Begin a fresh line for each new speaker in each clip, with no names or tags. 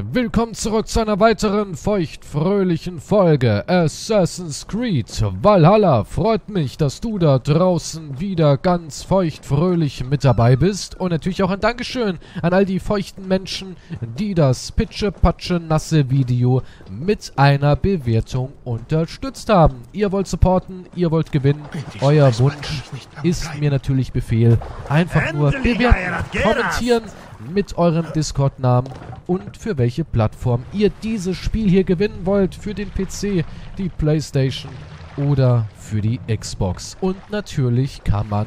Willkommen zurück zu einer weiteren feuchtfröhlichen Folge Assassin's Creed Valhalla. Freut mich, dass du da draußen wieder ganz feuchtfröhlich mit dabei bist. Und natürlich auch ein Dankeschön an all die feuchten Menschen, die das pitsche-patsche-nasse Video mit einer Bewertung unterstützt haben. Ihr wollt supporten, ihr wollt gewinnen. Euer Wunsch ist mir natürlich Befehl. Einfach nur bewerten, kommentieren mit eurem Discord-Namen und für welche Plattform ihr dieses Spiel hier gewinnen wollt. Für den PC, die Playstation oder für die Xbox. Und natürlich kann man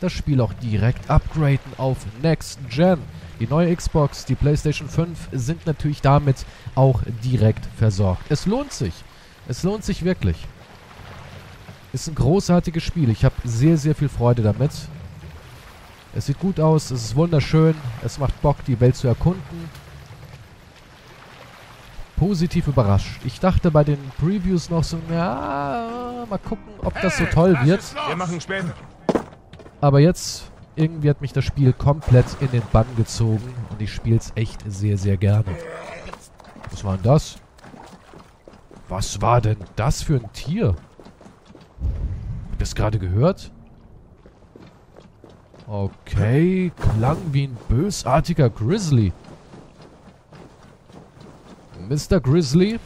das Spiel auch direkt upgraden auf Next Gen. Die neue Xbox, die Playstation 5 sind natürlich damit auch direkt versorgt. Es lohnt sich. Es lohnt sich wirklich. Ist ein großartiges Spiel. Ich habe sehr, sehr viel Freude damit. Es sieht gut aus, es ist wunderschön, es macht Bock, die Welt zu erkunden. Positiv überrascht. Ich dachte bei den Previews noch so, ja, mal gucken, ob das so toll wird.
Wir machen später.
Aber jetzt, irgendwie hat mich das Spiel komplett in den Bann gezogen und ich spiele es echt sehr, sehr gerne. Was war denn das? Was war denn das für ein Tier? Habt ihr das gerade gehört? Okay, klang wie ein bösartiger Grizzly. Mr. Grizzly?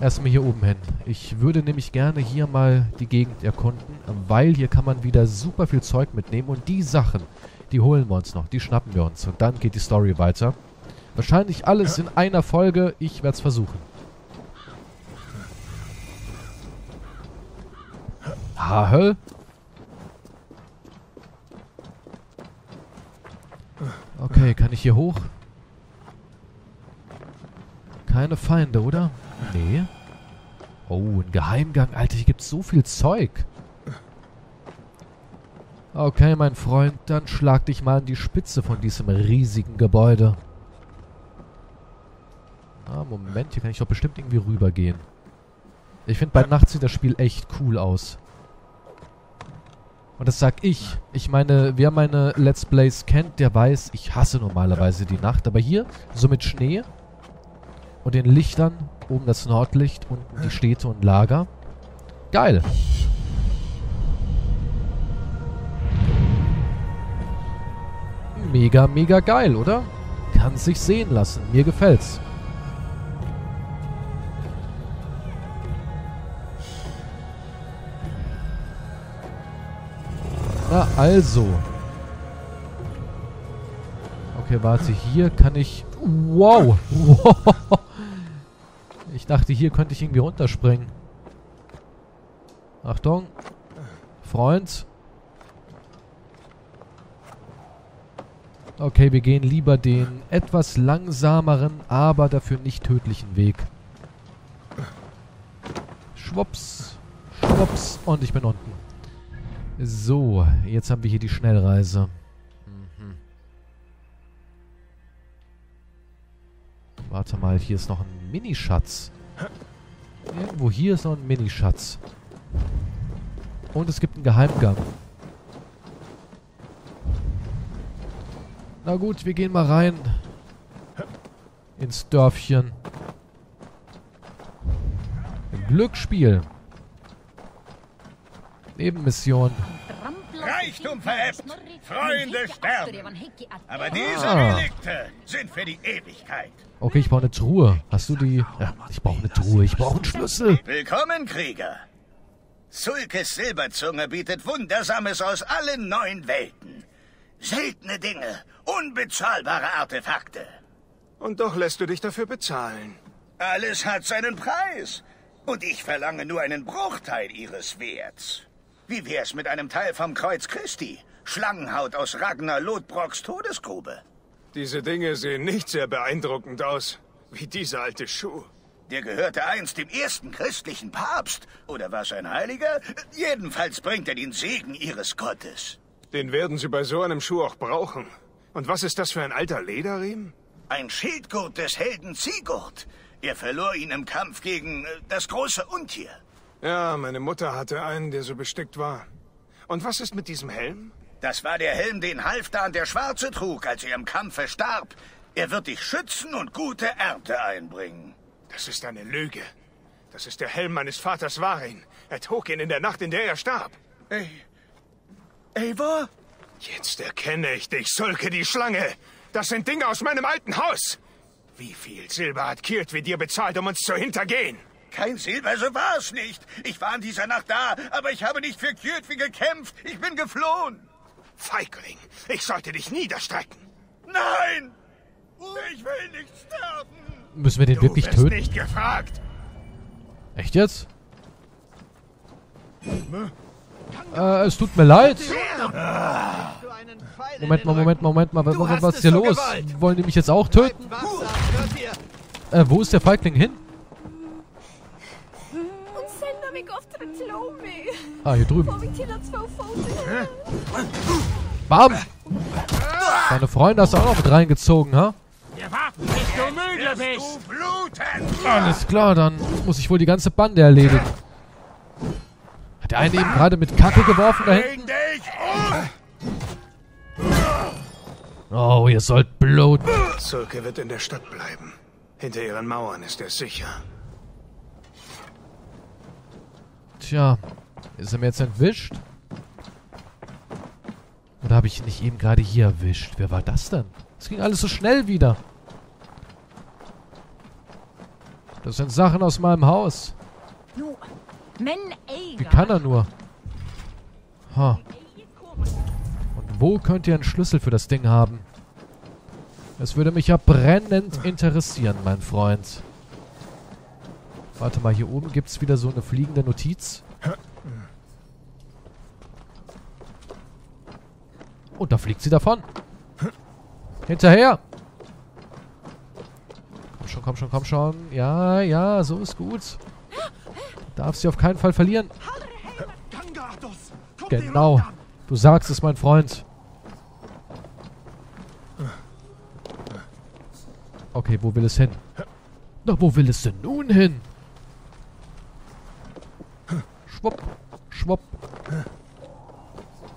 Erstmal hier oben hin. Ich würde nämlich gerne hier mal die Gegend erkunden, weil hier kann man wieder super viel Zeug mitnehmen und die Sachen, die holen wir uns noch, die schnappen wir uns und dann geht die Story weiter. Wahrscheinlich alles in einer Folge, ich werde es versuchen. Hahe? Okay, kann ich hier hoch? Keine Feinde, oder? Nee. Oh, ein Geheimgang. Alter, hier gibt's so viel Zeug. Okay, mein Freund, dann schlag dich mal an die Spitze von diesem riesigen Gebäude. Ah, Moment, hier kann ich doch bestimmt irgendwie rübergehen. Ich finde, bei Nacht sieht das Spiel echt cool aus. Und das sag ich. Ich meine, wer meine Let's Plays kennt, der weiß, ich hasse normalerweise die Nacht. Aber hier, so mit Schnee und den Lichtern, oben das Nordlicht, unten die Städte und Lager. Geil. Mega, mega geil, oder? Kann sich sehen lassen. Mir gefällt's. Na also. Okay, warte. Hier kann ich... Wow. Ich dachte, hier könnte ich irgendwie runterspringen. Achtung. Freund. Okay, wir gehen lieber den etwas langsameren, aber dafür nicht tödlichen Weg. Schwupps. Schwupps. Und ich bin unten. So, jetzt haben wir hier die Schnellreise. Mhm. Warte mal, hier ist noch ein Minischatz. Irgendwo hier ist noch ein Minischatz. Und es gibt einen Geheimgang. Na gut, wir gehen mal rein. Ins Dörfchen. Glücksspiel. Nebenmission.
Reichtum veräppt, Freunde sterben. Aber diese
Ah.
Relikte sind für die Ewigkeit.
Okay, ich brauche eine Truhe. Hast du die? Ja, ich brauche eine Truhe. Ich brauche einen Schlüssel.
Willkommen, Krieger. Sulkes Silberzunge bietet Wundersames aus allen neun Welten. Seltene Dinge, unbezahlbare Artefakte.
Und doch lässt du dich dafür bezahlen.
Alles hat seinen Preis. Und ich verlange nur einen Bruchteil ihres Werts. Wie wär's mit einem Teil vom Kreuz Christi? Schlangenhaut aus Ragnar Lodbrocks Todesgrube.
Diese Dinge sehen nicht sehr beeindruckend aus. Wie dieser alte Schuh.
Der gehörte einst dem ersten christlichen Papst. Oder war es ein Heiliger? Jedenfalls bringt er den Segen ihres Gottes.
Den werden sie bei so einem Schuh auch brauchen. Und was ist das für ein alter Lederriemen?
Ein Schildgurt des Helden Sigurd. Er verlor ihn im Kampf gegen äh, das große Untier.
Ja, meine Mutter hatte einen, der so bestückt war. Und was ist mit diesem Helm?
Das war der Helm, den Halfdan der Schwarze trug, als er im Kampfe starb. Er wird dich schützen und gute Ernte einbringen.
Das ist eine Lüge. Das ist der Helm meines Vaters Warin. Er trug ihn in der Nacht, in der er starb.
Ey. Eivor?
Jetzt erkenne ich dich, Sulke die Schlange. Das sind Dinge aus meinem alten Haus. Wie viel Silber hat Kirtwi dir bezahlt, um uns zu hintergehen?
Kein Silber, so war es nicht. Ich war in dieser Nacht da, aber ich habe nicht für Kjörtvi gekämpft. Ich bin geflohen.
Feigling, ich sollte dich niederstrecken.
Nein! Ich will nicht sterben!
Müssen wir den
Du
wirklich
wirst
töten?
nicht gefragt.
Echt jetzt? Äh, es tut mir leid. Moment mal, Moment mal, Moment mal. Was, ist hier los?
Gewalt.
Wollen die mich jetzt auch töten? Äh, wo ist der Feigling hin? Ah, hier drüben. Bam! Deine Freunde hast du auch noch mit reingezogen, ha? Alles klar, dann muss ich wohl die ganze Bande erledigen. Hat der eine eben gerade mit Kacke geworfen da hinten? Oh, ihr sollt bluten.
Sulke wird in der Stadt bleiben. Hinter ihren Mauern ist er sicher.
Tja, ist er mir jetzt entwischt? Oder habe ich ihn nicht eben gerade hier erwischt? Wer war das denn? Es ging alles so schnell wieder. Das sind Sachen aus meinem Haus. Wie kann er nur? Ha. Und wo könnt ihr einen Schlüssel für das Ding haben? Es würde mich ja brennend interessieren, mein Freund. Warte mal, hier oben gibt es wieder so eine fliegende Notiz. Und da fliegt sie davon. Hinterher! Komm schon, komm schon, komm schon. Ja, ja, so ist gut. Darf sie auf keinen Fall verlieren. Genau. Du sagst es, mein Freund. Okay, wo will es hin? Na, wo will es denn nun hin? Schwupp, schwupp.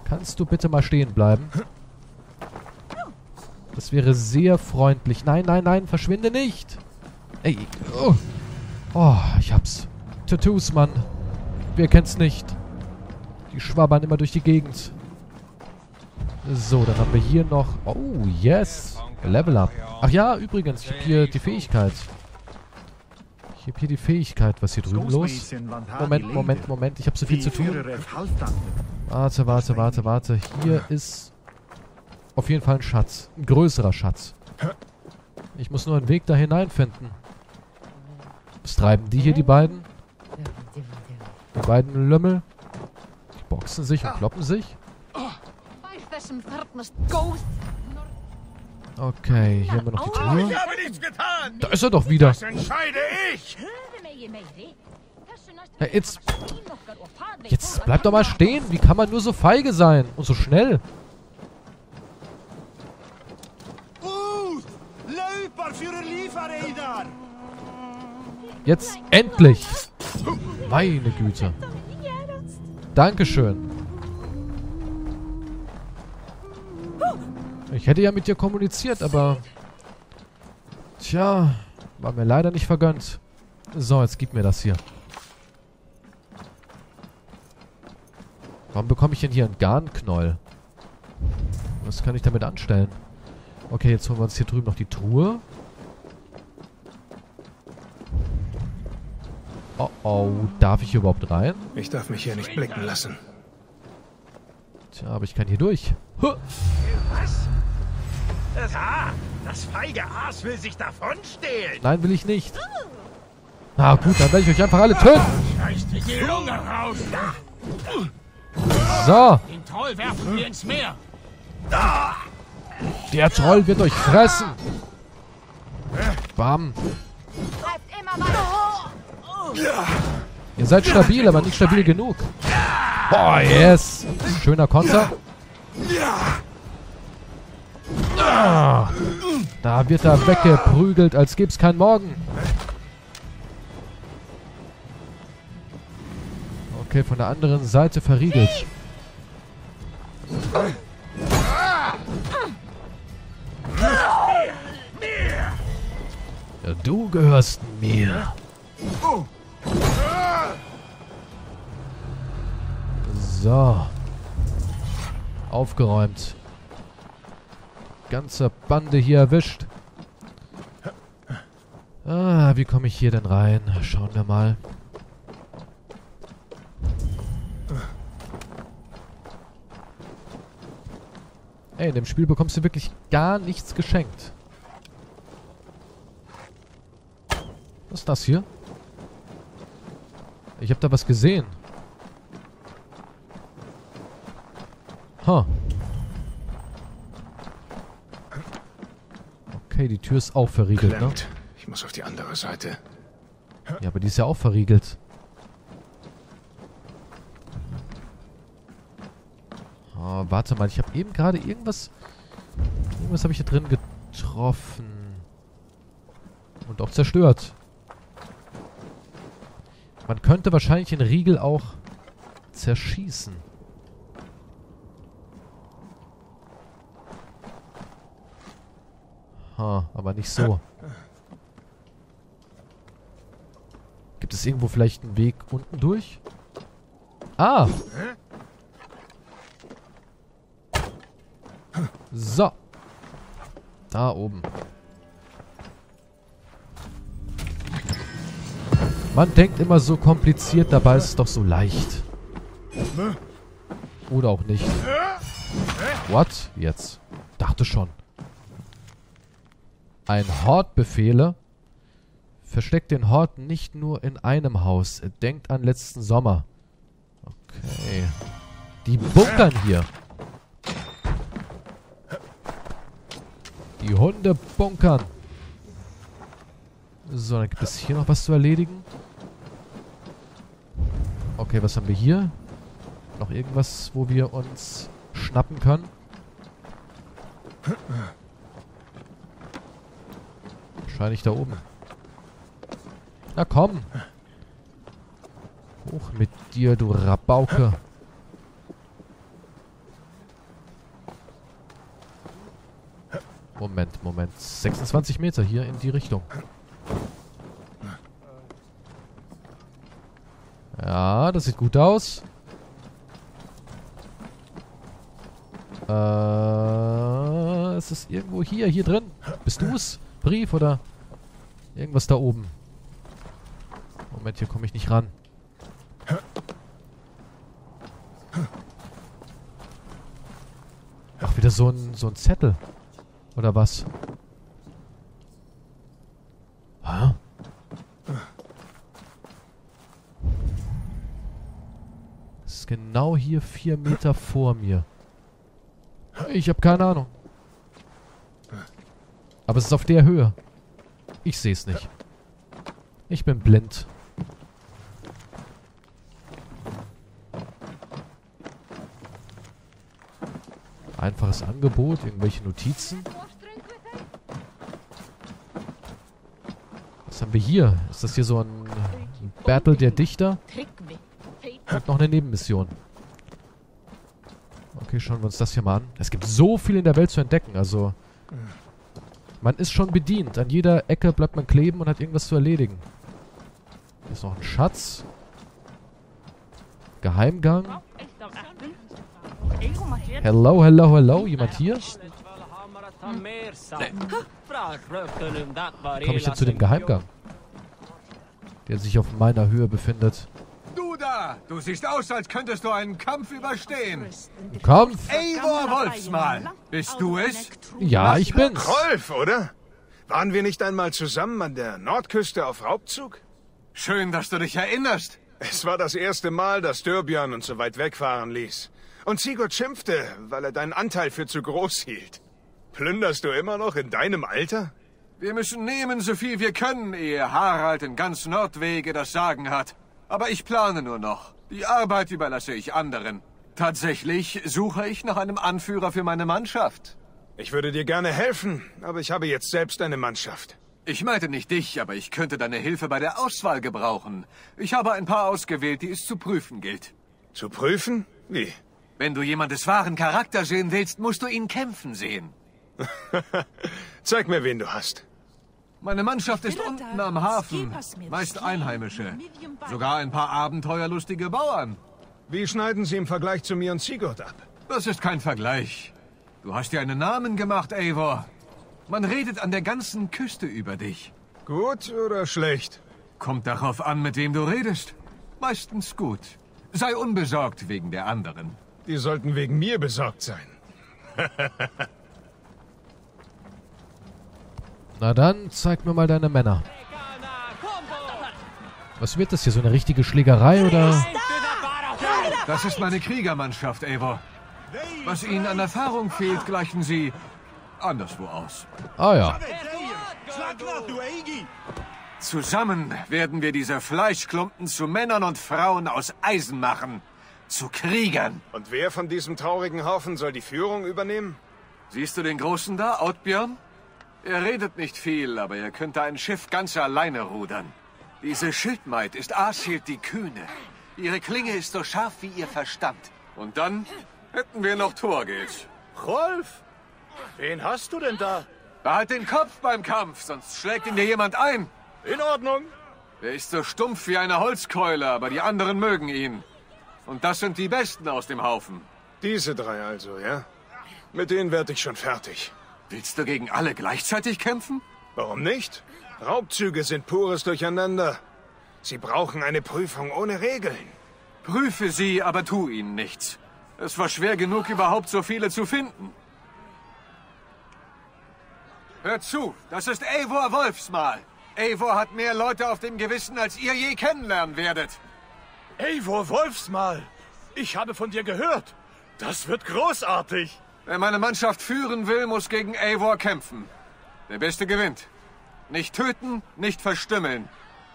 Kannst du bitte mal stehen bleiben? Das wäre sehr freundlich. Nein, nein, nein, verschwinde nicht. Ey, oh. oh, ich hab's. Tattoos, Mann. Wer kennt's nicht? Die schwabbern immer durch die Gegend. So, dann haben wir hier noch... Oh, yes. Level up. Ach ja, übrigens, ich habe hier die Fähigkeit. Ich habe hier die Fähigkeit. Was hier drüben los? Moment, Moment, Moment. Ich habe so viel zu tun. Warte, warte, warte, warte. Hier ist auf jeden Fall ein Schatz. Ein größerer Schatz. Ich muss nur einen Weg da hineinfinden. Was treiben die hier, die beiden? Die beiden Lümmel? Die boxen sich und kloppen sich? Okay, hier haben wir noch die Truhe.
Ich habe nichts getan!
Da ist er doch wieder.
Das entscheide ich!
Ja, jetzt, jetzt bleib doch mal stehen. Wie kann man nur so feige sein? Und so schnell? Jetzt endlich. Meine Güte. Dankeschön. Ich hätte ja mit dir kommuniziert, aber... Tja, war mir leider nicht vergönnt. So, jetzt gib mir das hier. Warum bekomme ich denn hier einen Garnknoll? Was kann ich damit anstellen? Okay, jetzt holen wir uns hier drüben noch die Truhe. Oh oh, darf ich hier überhaupt rein?
Ich darf mich hier nicht blicken lassen.
Tja, aber ich kann hier durch. Huh.
Ah, das feige Aas will sich davonstehlen.
Nein, will ich nicht. Na gut, dann werde ich euch einfach alle töten.
Reißt die Lunge raus.
So,
Den Troll werfen wir ins Meer.
der Troll wird euch fressen. Bam.
Bleibt immer weiter.
Ihr seid stabil, aber nicht stabil genug. Boah, yes. Schöner Konter. Da wird er weggeprügelt, als gäbe es keinen Morgen. Okay, von der anderen Seite verriegelt. Ja, du gehörst mir. So. Aufgeräumt. Ganze Bande hier erwischt. Ah, wie komme ich hier denn rein? Schauen wir mal. Ey, in dem Spiel bekommst du wirklich gar nichts geschenkt. Was ist das hier? Ich habe da was gesehen. Ha. Okay, die Tür ist auch verriegelt, ne?
Klemmt. Ich muss auf die andere Seite.
Ja, aber die ist ja auch verriegelt. Oh, warte mal, ich habe eben gerade irgendwas... Irgendwas habe ich hier drin getroffen. Und auch zerstört. Man könnte wahrscheinlich den Riegel auch zerschießen. Ha, aber nicht so. Gibt es irgendwo vielleicht einen Weg unten durch? Ah! So. Da oben. Man denkt immer so kompliziert, dabei ist es doch so leicht. Oder auch nicht. What? Jetzt. Dachte schon. Ein Hortbefehle. Versteckt den Hort nicht nur in einem Haus. Denkt an letzten Sommer. Okay. Die bunkern hier. Die Hunde bunkern. So, dann gibt es hier noch was zu erledigen. Okay, was haben wir hier? Noch irgendwas, wo wir uns schnappen können? Wahrscheinlich da oben. Na komm. Hoch mit dir, du Rabauke. Moment, Moment. 26 Meter hier in die Richtung. Ja, das sieht gut aus. Äh, ist es irgendwo hier, hier drin? Bist du es? Brief oder irgendwas da oben? Moment, hier komme ich nicht ran. Ach, wieder so ein, so ein Zettel. Oder was? Hä? Das ist genau hier vier Meter vor mir. Ich habe keine Ahnung. Aber es ist auf der Höhe. Ich sehe es nicht. Ich bin blind. Einfaches Angebot, irgendwelche Notizen. Was haben wir hier? Ist das hier so ein Battle der Dichter? Und noch eine Nebenmission. Okay, schauen wir uns das hier mal an. Es gibt so viel in der Welt zu entdecken, also... Man ist schon bedient. An jeder Ecke bleibt man kleben und hat irgendwas zu erledigen. Hier ist noch ein Schatz. Geheimgang. Hello, hello, hello. Jemand hier? Komme ich denn zu dem Geheimgang? Der sich auf meiner Höhe befindet.
Du siehst aus, als könntest du einen Kampf überstehen.
Ein Kampf?
Eivor Wolfsmal! Bist du es?
Ja, ich bin's.
Rolf, oder? Waren wir nicht einmal zusammen an der Nordküste auf Raubzug?
Schön, dass du dich erinnerst.
Es war das erste Mal, dass Dürbjörn uns so weit wegfahren ließ. Und Sigurd schimpfte, weil er deinen Anteil für zu groß hielt. Plünderst du immer noch in deinem Alter?
Wir müssen nehmen, so viel wir können, ehe Harald in ganz Nordwege das Sagen hat. Aber ich plane nur noch. Die Arbeit überlasse ich anderen. Tatsächlich suche ich nach einem Anführer für meine Mannschaft.
Ich würde dir gerne helfen, aber ich habe jetzt selbst eine Mannschaft.
Ich meinte nicht dich, aber ich könnte deine Hilfe bei der Auswahl gebrauchen. Ich habe ein paar ausgewählt, die es zu prüfen gilt.
Zu prüfen? Wie?
Wenn du jemandes wahren Charakter sehen willst, musst du ihn kämpfen sehen.
Zeig mir, wen du hast.
Meine Mannschaft ist unten am Hafen. Meist Einheimische. Sogar ein paar abenteuerlustige Bauern.
Wie schneiden Sie im Vergleich zu mir und Sigurd ab?
Das ist kein Vergleich. Du hast dir einen Namen gemacht, Eivor. Man redet an der ganzen Küste über dich.
Gut oder schlecht?
Kommt darauf an, mit wem du redest. Meistens gut. Sei unbesorgt wegen der anderen.
Die sollten wegen mir besorgt sein.
Na dann, zeig mir mal deine Männer. Was wird das hier? So eine richtige Schlägerei oder?
Das ist meine Kriegermannschaft, Eivor. Was ihnen an Erfahrung fehlt, gleichen sie anderswo aus.
Ah ja.
Zusammen werden wir diese Fleischklumpen zu Männern und Frauen aus Eisen machen. Zu Kriegern.
Und wer von diesem traurigen Haufen soll die Führung übernehmen?
Siehst du den Großen da, Outbjörn? Er redet nicht viel, aber er könnte ein Schiff ganz alleine rudern. Diese Schildmaid ist Aashild die Kühne. Ihre Klinge ist so scharf wie ihr Verstand. Und dann hätten wir noch Torgeld.
Rolf, wen hast du denn da?
Behalt den Kopf beim Kampf, sonst schlägt ihn dir jemand ein.
In Ordnung.
Er ist so stumpf wie eine Holzkeule, aber die anderen mögen ihn. Und das sind die Besten aus dem Haufen.
Diese drei also, ja? Mit denen werde ich schon fertig.
Willst du gegen alle gleichzeitig kämpfen?
Warum nicht? Raubzüge sind pures Durcheinander. Sie brauchen eine Prüfung ohne Regeln.
Prüfe sie, aber tu ihnen nichts. Es war schwer genug, überhaupt so viele zu finden. Hört zu, das ist Eivor Wolfsmal. Eivor hat mehr Leute auf dem Gewissen, als ihr je kennenlernen werdet.
Eivor Wolfsmal. Ich habe von dir gehört. Das wird großartig.
Wer meine Mannschaft führen will, muss gegen Eivor kämpfen. Der Beste gewinnt. Nicht töten, nicht verstümmeln.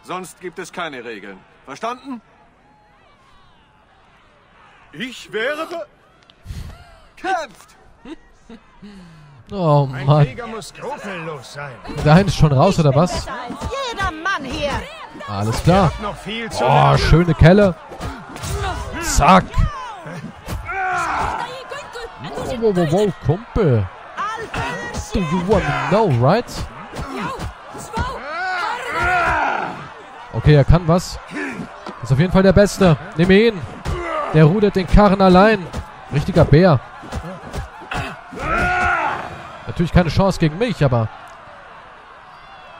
Sonst gibt es keine Regeln. Verstanden?
Ich wäre...
Kämpft!
Oh
Ein
Mann.
Krieger muss skrupellos sein.
Der eine ist schon raus, oder was?
Besser als jeder Mann hier.
Alles klar.
Noch viel zu
Oh,
lernen.
schöne Kelle. Zack. Wow, wow, wow, wow, Kumpel. Do you wanna know, right? Okay, er kann was. Ist auf jeden Fall der Beste. Nimm ihn. Der rudert den Karren allein. Richtiger Bär. Natürlich keine Chance gegen mich, aber...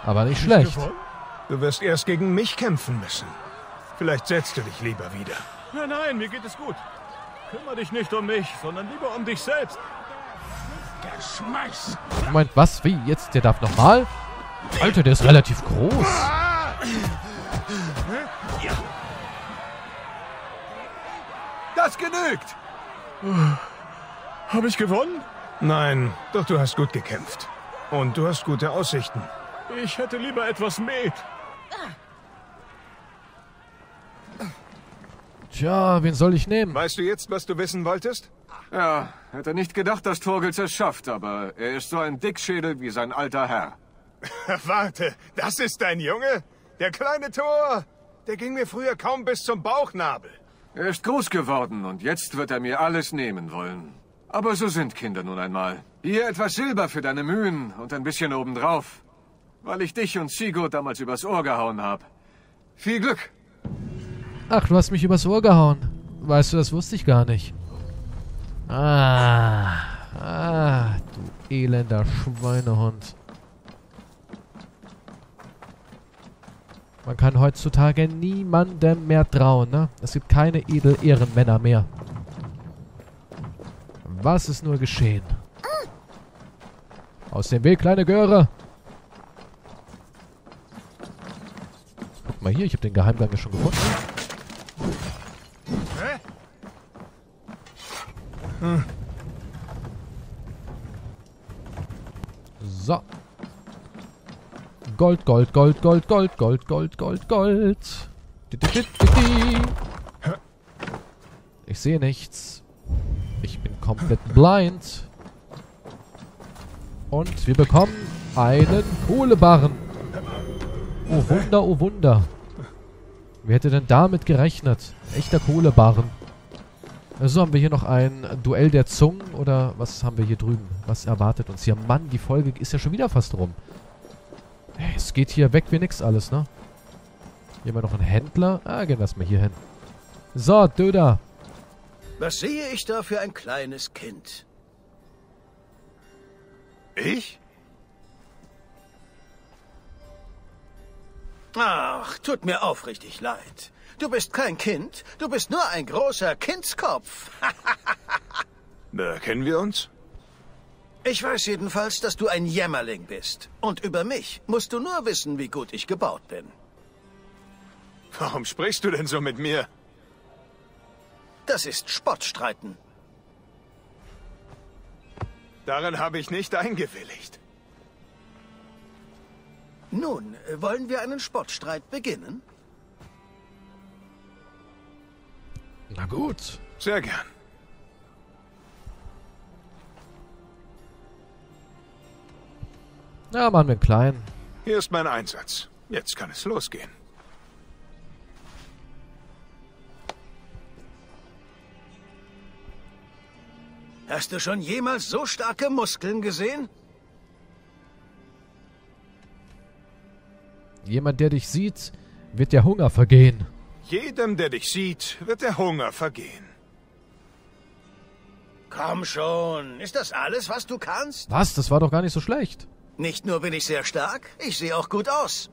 Aber nicht schlecht.
Du wirst erst gegen mich kämpfen müssen. Vielleicht setzt du dich lieber wieder.
Nein, nein, mir geht es gut. Kümmer dich nicht um mich, sondern lieber um dich selbst.
Geschmeiß!
Moment, was? Wie? Jetzt? Der darf nochmal? Alter, der ist relativ groß.
Das genügt!
Habe ich gewonnen?
Nein, doch du hast gut gekämpft. Und du hast gute Aussichten.
Ich hätte lieber etwas Met.
Tja, wen soll ich nehmen?
Weißt du jetzt, was du wissen wolltest?
Ja, hätte nicht gedacht, dass Torgels es schafft, aber er ist so ein Dickschädel wie sein alter Herr.
Warte, das ist dein Junge? Der kleine Tor? Der ging mir früher kaum bis zum Bauchnabel.
Er ist groß geworden und jetzt wird er mir alles nehmen wollen. Aber so sind Kinder nun einmal. Hier etwas Silber für deine Mühen und ein bisschen obendrauf. Weil ich dich und Sigurd damals übers Ohr gehauen habe. Viel Glück!
Ach, du hast mich übers Ohr gehauen. Weißt du, das wusste ich gar nicht. Ah, ah, du elender Schweinehund. Man kann heutzutage niemandem mehr trauen, ne? Es gibt keine Edel-Ehrenmänner mehr. Was ist nur geschehen? Aus dem Weg, kleine Göre! Guck mal hier, ich habe den Geheimgang ja schon gefunden. So. Gold, Gold, Gold, Gold, Gold, Gold, Gold, Gold, Gold. Ich sehe nichts. Ich bin komplett blind. Und wir bekommen einen Kohlebarren. Oh Wunder, oh Wunder. Wer hätte denn damit gerechnet? Echter Kohlebarren. So, haben wir hier noch ein Duell der Zungen oder was haben wir hier drüben? Was erwartet uns hier? Mann, die Folge ist ja schon wieder fast rum. Hey, es geht hier weg wie nix alles, ne? Hier haben wir noch einen Händler. Ah, gehen wir erstmal hier hin. So, da.
Was sehe ich da für ein kleines Kind?
Ich?
Ach, tut mir aufrichtig leid. Du bist kein Kind, du bist nur ein großer Kindskopf.
Da kennen wir uns?
Ich weiß jedenfalls, dass du ein Jämmerling bist. Und über mich musst du nur wissen, wie gut ich gebaut bin.
Warum sprichst du denn so mit mir?
Das ist Spottstreiten.
Darin habe ich nicht eingewilligt.
Nun, äh, wollen wir einen Spottstreit beginnen?
Na gut.
Sehr gern.
Ja, machen wir einen kleinen.
Hier ist mein Einsatz. Jetzt kann es losgehen.
Hast du schon jemals so starke Muskeln gesehen?
Jemand, der dich sieht, wird der Hunger vergehen.
Jedem, der dich sieht, wird der Hunger vergehen.
Komm schon, ist das alles, was du kannst?
Was? Das war doch gar nicht so schlecht.
Nicht nur bin ich sehr stark, ich sehe auch gut aus.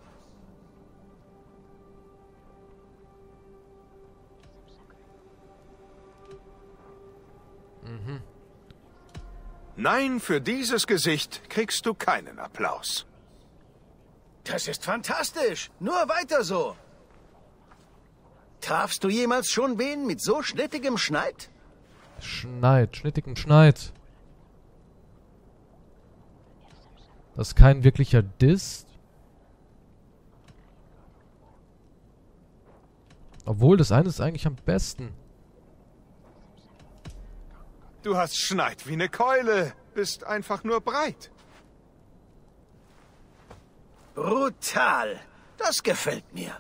Nein, für dieses Gesicht kriegst du keinen Applaus.
Das ist fantastisch. Nur weiter so. Trafst du jemals schon wen mit so schnittigem Schneid?
Schneid, schnittigen Schneid. Das ist kein wirklicher Diss. Obwohl, das eine ist eigentlich am besten.
Du hast Schneid wie eine Keule, bist einfach nur breit.
Brutal. Das gefällt mir.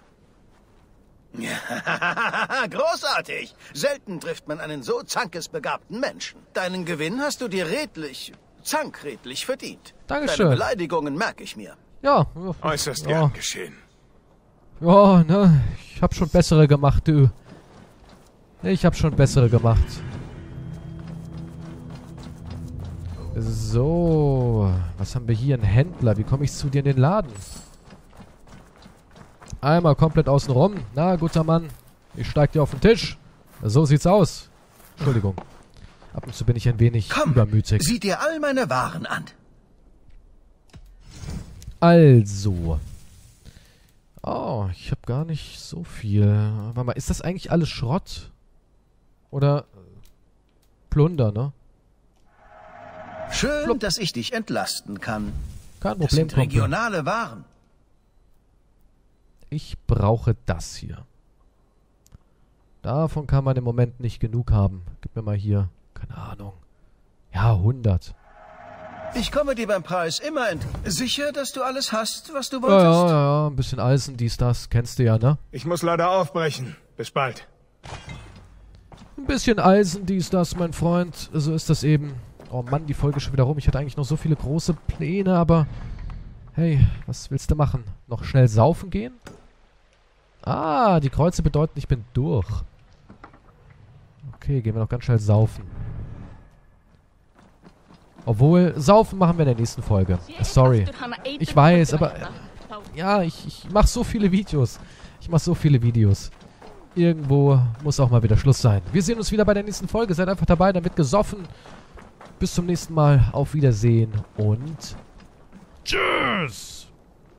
Großartig. Selten trifft man einen so zankesbegabten Menschen. Deinen Gewinn hast du dir redlich, zankredlich verdient.
Dankeschön.
Deine Beleidigungen merke ich mir.
Ja.
Äußerst
ja.
gern geschehen.
Ja, ne? Ich hab schon bessere gemacht, du. Ich hab schon bessere gemacht. So. Was haben wir hier? Ein Händler. Wie komme ich zu dir in den Laden? Einmal komplett außen rum. Na, guter Mann. Ich steig dir auf den Tisch. So sieht's aus. Entschuldigung. Ab und zu bin ich ein wenig
Komm,
übermütig.
sieh dir all meine Waren an.
Also. Oh, ich habe gar nicht so viel. Warte mal, ist das eigentlich alles Schrott? Oder äh, Plunder, ne?
Schön, dass ich dich entlasten kann.
Kein
Das
Problem,
sind
Kumpel.
regionale Waren.
Ich brauche das hier. Davon kann man im Moment nicht genug haben. Gib mir mal hier, keine Ahnung. Ja, 100.
Ich komme dir beim Preis immer ent... Sicher, dass du alles hast, was du wolltest?
ja, ja, ja, ein bisschen Eisen, dies, das, kennst du ja, ne?
Ich muss leider aufbrechen. Bis bald.
Ein bisschen Eisen, dies, das, mein Freund. So ist das eben. Oh Mann, die Folge ist schon wieder rum. Ich hatte eigentlich noch so viele große Pläne, aber... Hey, was willst du machen? Noch schnell saufen gehen? Ah, die Kreuze bedeuten, ich bin durch. Okay, gehen wir noch ganz schnell saufen. Obwohl, saufen machen wir in der nächsten Folge. Äh, Sorry. Ich weiß, aber... äh, Ja, ich, ich mache so viele Videos. Ich mache so viele Videos. Irgendwo muss auch mal wieder Schluss sein. Wir sehen uns wieder bei der nächsten Folge. Seid einfach dabei, damit gesoffen. Bis zum nächsten Mal. Auf Wiedersehen und... Tschüss!